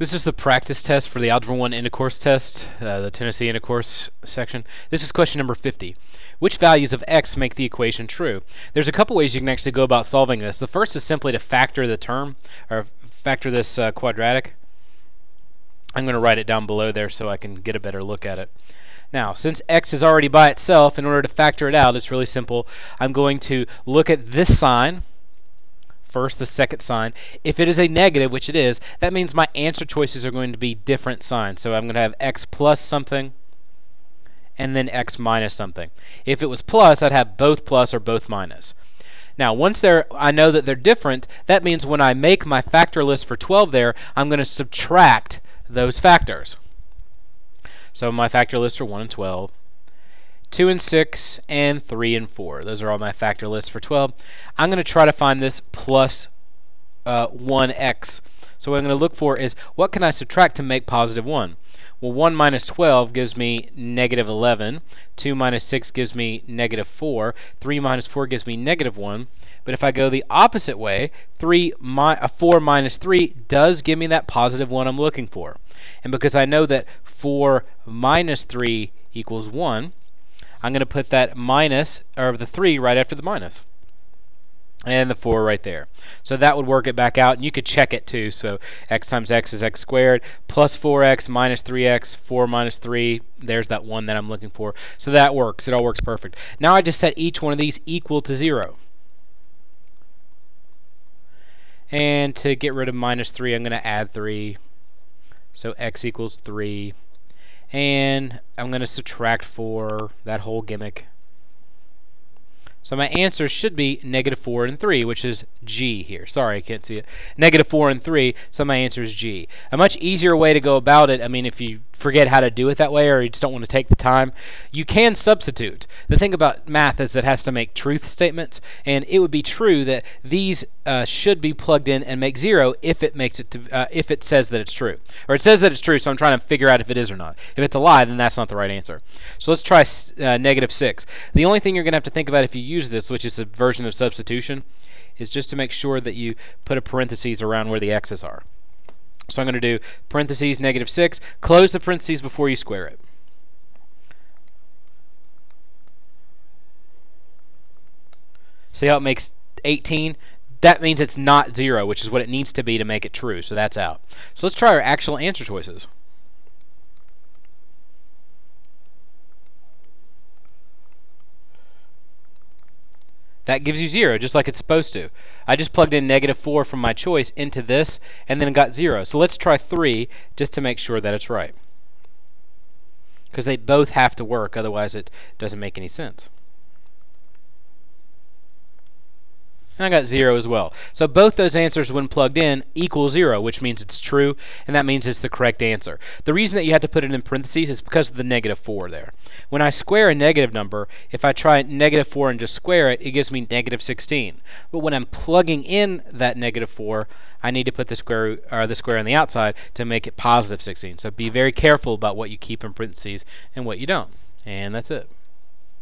This is the practice test for the Algebra 1 end of course test, uh, the Tennessee end of course section. This is question number 50. Which values of x make the equation true? There's a couple ways you can actually go about solving this. The first is simply to factor the term, or factor this uh, quadratic. I'm going to write it down below there so I can get a better look at it. Now, since x is already by itself, in order to factor it out, it's really simple. I'm going to look at this sign, first, the second sign. If it is a negative, which it is, that means my answer choices are going to be different signs. So I'm going to have x plus something and then x minus something. If it was plus, I'd have both plus or both minus. Now, once they're, I know that they're different, that means when I make my factor list for 12 there, I'm going to subtract those factors. So my factor lists are 1 and 12. 2 and 6, and 3 and 4. Those are all my factor lists for 12. I'm going to try to find this plus, uh, 1x. So what I'm going to look for is what can I subtract to make positive 1? Well, 1 minus 12 gives me negative 11. 2 minus 6 gives me negative 4. 3 minus 4 gives me negative 1. But if I go the opposite way, 3 mi uh, 4 minus 3 does give me that positive 1 I'm looking for. And because I know that 4 minus 3 equals 1, I'm going to put that minus, or the 3 right after the minus. And the 4 right there. So that would work it back out, and you could check it too. So x times x is x squared, plus 4x minus 3x, 4 minus 3, there's that 1 that I'm looking for. So that works, it all works perfect. Now I just set each one of these equal to 0. And to get rid of minus 3, I'm going to add 3. So x equals 3 and I'm going to subtract 4, that whole gimmick. So my answer should be negative 4 and 3, which is G here. Sorry, I can't see it. Negative 4 and 3, so my answer is G. A much easier way to go about it, I mean, if you forget how to do it that way or you just don't want to take the time, you can substitute. The thing about math is that it has to make truth statements, and it would be true that these uh, should be plugged in and make zero if it makes it to, uh, if it says that it's true, or it says that it's true. So I'm trying to figure out if it is or not. If it's a lie, then that's not the right answer. So let's try uh, negative six. The only thing you're going to have to think about if you use this, which is a version of substitution, is just to make sure that you put a parentheses around where the x's are. So I'm going to do parentheses negative 6. Close the parentheses before you square it. See how it makes 18? That means it's not 0, which is what it needs to be to make it true. So that's out. So let's try our actual answer choices. That gives you 0, just like it's supposed to. I just plugged in negative 4 from my choice into this, and then got 0. So let's try 3, just to make sure that it's right. Because they both have to work, otherwise it doesn't make any sense. And I got 0 as well. So both those answers, when plugged in, equal 0, which means it's true, and that means it's the correct answer. The reason that you have to put it in parentheses is because of the negative 4 there. When I square a negative number, if I try negative 4 and just square it, it gives me negative 16. But when I'm plugging in that negative 4, I need to put the square or the square on the outside to make it positive 16. So be very careful about what you keep in parentheses and what you don't. And that's it.